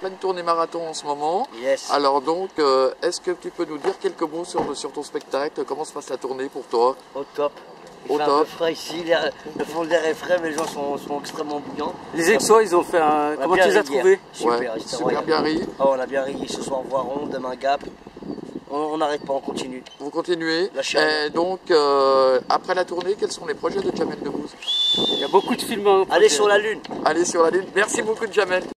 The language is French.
pleine tournée marathon en ce moment. Yes. Alors donc, euh, est-ce que tu peux nous dire quelques mots sur, ton spectacle? Comment se passe la tournée pour toi? Au top. Au fait un peu frais ici, le fond de l'air est frais, mais les gens sont, sont extrêmement bouillants. Les Exos, ils ont fait un. Comment tu les as hein. trouvés? Super, Ouais, super bien ri. Ah, on a bien ri ce soir, Voiron, demain Gap. On n'arrête pas, on continue. Vous continuez? Lâchez rien. Et donc, euh, après la tournée, quels sont les projets de Jamel Debbouze? Il y a beaucoup de films. Hein, Allez sur la lune Allez sur la lune. Merci beaucoup, Jamel.